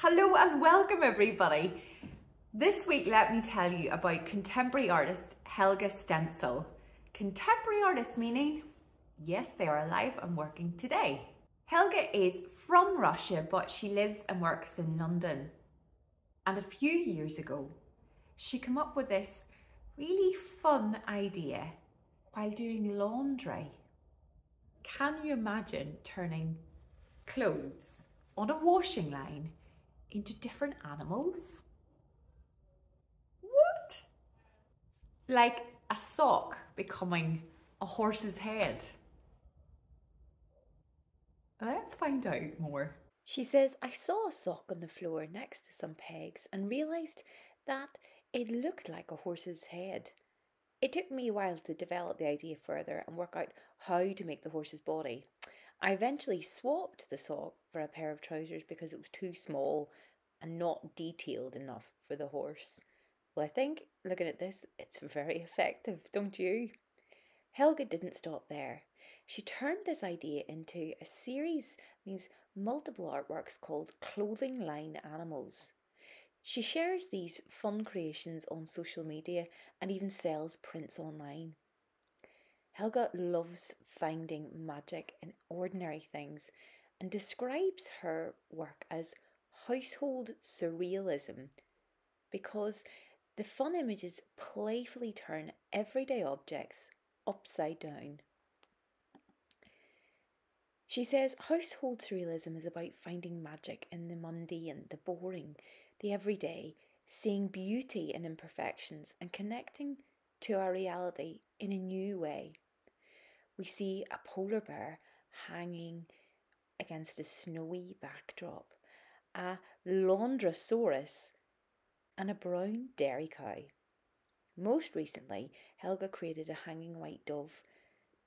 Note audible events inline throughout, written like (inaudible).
Hello and welcome everybody. This week let me tell you about contemporary artist Helga Stentzel. Contemporary artist meaning, yes they are alive and working today. Helga is from Russia but she lives and works in London. And a few years ago she came up with this really fun idea while doing laundry. Can you imagine turning clothes on a washing line into different animals? What? Like a sock becoming a horse's head? Let's find out more. She says, I saw a sock on the floor next to some pegs and realised that it looked like a horse's head. It took me a while to develop the idea further and work out how to make the horse's body. I eventually swapped the sock for a pair of trousers because it was too small and not detailed enough for the horse. Well, I think looking at this, it's (laughs) very effective, don't you? Helga didn't stop there. She turned this idea into a series, means multiple artworks called Clothing Line Animals. She shares these fun creations on social media and even sells prints online. Helga loves finding magic in ordinary things and describes her work as household surrealism because the fun images playfully turn everyday objects upside down. She says household surrealism is about finding magic in the mundane, the boring, the everyday, seeing beauty in imperfections and connecting to our reality in a new way we see a polar bear hanging against a snowy backdrop, a Laundrosaurus, and a brown dairy cow. Most recently, Helga created a hanging white dove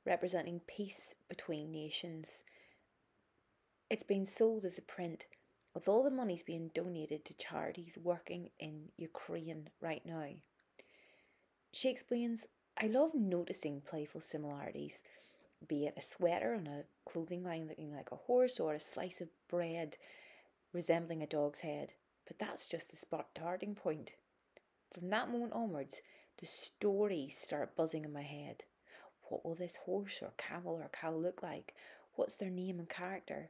representing peace between nations. It's been sold as a print, with all the monies being donated to charities working in Ukraine right now. She explains I love noticing playful similarities be it a sweater on a clothing line looking like a horse or a slice of bread resembling a dog's head. But that's just the starting point. From that moment onwards, the stories start buzzing in my head. What will this horse or camel or cow look like? What's their name and character?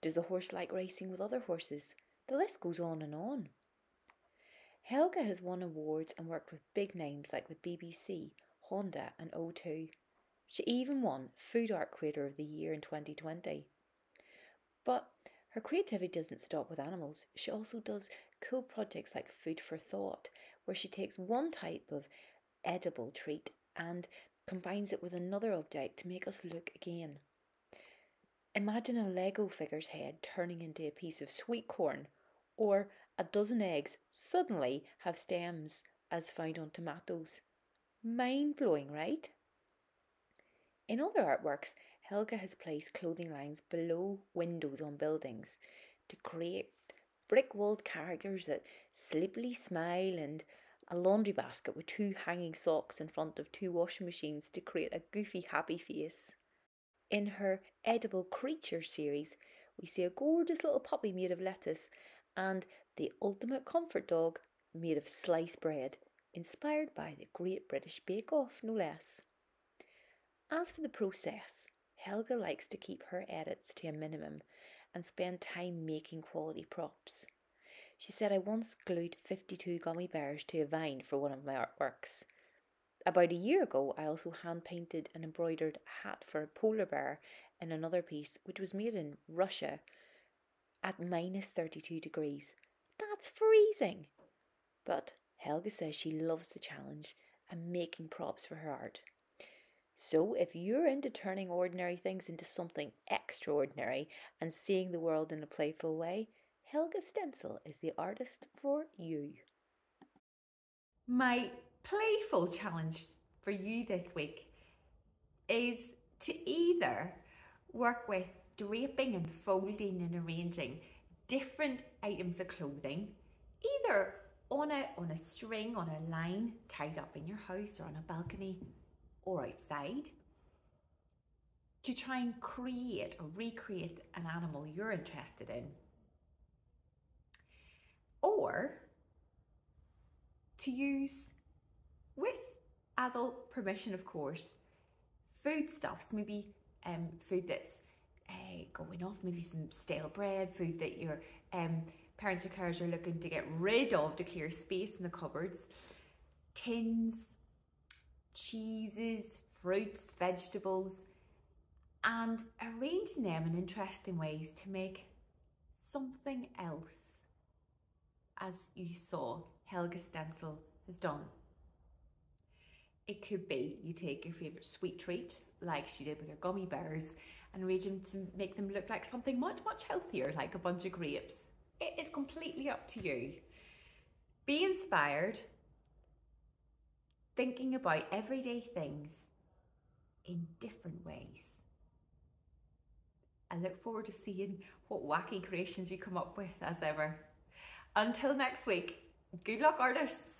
Does the horse like racing with other horses? The list goes on and on. Helga has won awards and worked with big names like the BBC, Honda, and O2. She even won Food Art Creator of the Year in 2020. But her creativity doesn't stop with animals. She also does cool projects like Food for Thought, where she takes one type of edible treat and combines it with another object to make us look again. Imagine a Lego figure's head turning into a piece of sweet corn, or a dozen eggs suddenly have stems as found on tomatoes. Mind blowing, right? In other artworks, Helga has placed clothing lines below windows on buildings to create brick walled characters that sleepily smile and a laundry basket with two hanging socks in front of two washing machines to create a goofy happy face. In her Edible Creature series, we see a gorgeous little puppy made of lettuce and the ultimate comfort dog made of sliced bread, inspired by the Great British Bake Off, no less. As for the process, Helga likes to keep her edits to a minimum and spend time making quality props. She said I once glued 52 gummy bears to a vine for one of my artworks. About a year ago, I also hand painted an embroidered hat for a polar bear in another piece, which was made in Russia at minus 32 degrees. That's freezing! But Helga says she loves the challenge and making props for her art. So, if you're into turning ordinary things into something extraordinary and seeing the world in a playful way, Helga Stentzel is the artist for you. My playful challenge for you this week is to either work with draping and folding and arranging different items of clothing, either on a, on a string, on a line, tied up in your house or on a balcony or outside to try and create or recreate an animal you're interested in. or to use with adult permission, of course, foodstuffs, maybe um, food that's going off, maybe some stale bread, food that your um, parents or carers are looking to get rid of to clear space in the cupboards, tins, cheeses, fruits, vegetables, and arranging them in interesting ways to make something else, as you saw Helga Stentzel has done. It could be you take your favourite sweet treats, like she did with her gummy bears, and arrange them to make them look like something much, much healthier, like a bunch of grapes. It is completely up to you. Be inspired, thinking about everyday things in different ways. I look forward to seeing what wacky creations you come up with as ever. Until next week, good luck artists!